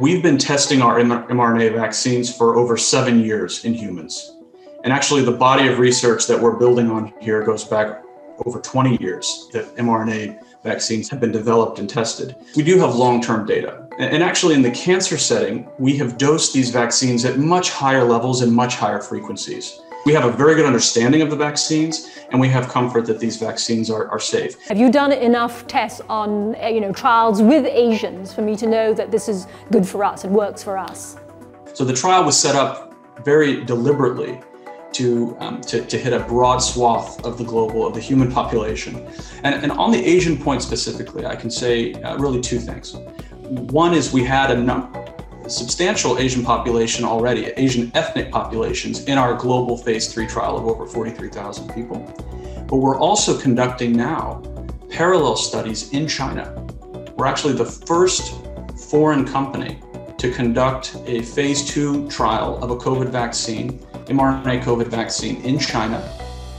We've been testing our mRNA vaccines for over seven years in humans. And actually, the body of research that we're building on here goes back over 20 years that mRNA vaccines have been developed and tested. We do have long term data. And actually, in the cancer setting, we have dosed these vaccines at much higher levels and much higher frequencies. We have a very good understanding of the vaccines, and we have comfort that these vaccines are, are safe. Have you done enough tests on uh, you know, trials with Asians for me to know that this is good for us, it works for us? So the trial was set up very deliberately to, um, to, to, hit a broad swath of the global, of the human population. And, and on the Asian point specifically, I can say uh, really two things. One is we had a, num- a substantial Asian population already, Asian ethnic populations in our global phase three trial of over 43,000 people. But we're also conducting now parallel studies in China. We're actually the first foreign company to conduct a phase two trial of a COVID vaccine mRNA COVID vaccine in China.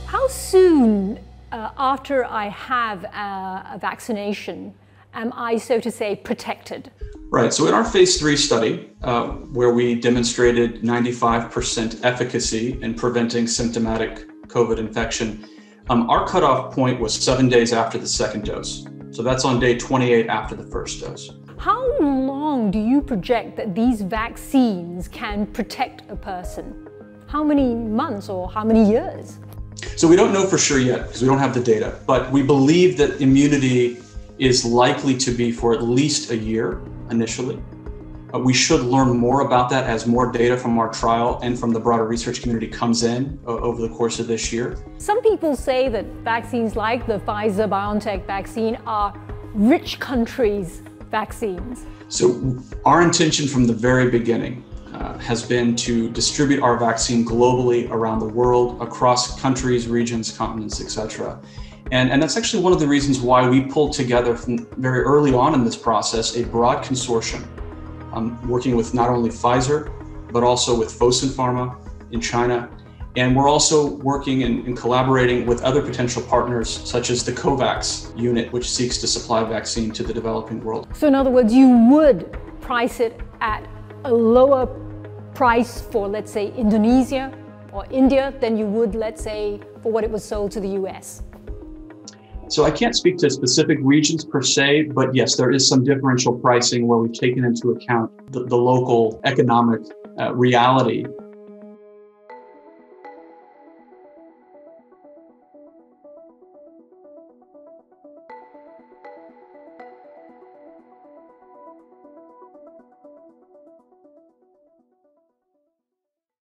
How soon uh, after I have a, a vaccination am I, so to say, protected? Right. So in our phase three study, uh, where we demonstrated 95% efficacy in preventing symptomatic COVID infection, um, our cutoff point was seven days after the second dose. So that's on day 28 after the first dose. How long do you project that these vaccines can protect a person? how many months or how many years? So we don't know for sure yet because we don't have the data, but we believe that immunity is likely to be for at least a year initially. Uh, we should learn more about that as more data from our trial and from the broader research community comes in uh, over the course of this year. Some people say that vaccines like the Pfizer BioNTech vaccine are rich countries' vaccines. So, our intention from the very beginning uh, has been to distribute our vaccine globally around the world, across countries, regions, continents, etc. And, and that's actually one of the reasons why we pulled together from very early on in this process a broad consortium, um, working with not only Pfizer, but also with Fosun Pharma in China. And we're also working and, and collaborating with other potential partners, such as the COVAX unit, which seeks to supply vaccine to the developing world. So, in other words, you would price it at a lower price for, let's say, Indonesia or India than you would, let's say, for what it was sold to the US? So I can't speak to specific regions per se, but yes, there is some differential pricing where we've taken into account the, the local economic uh, reality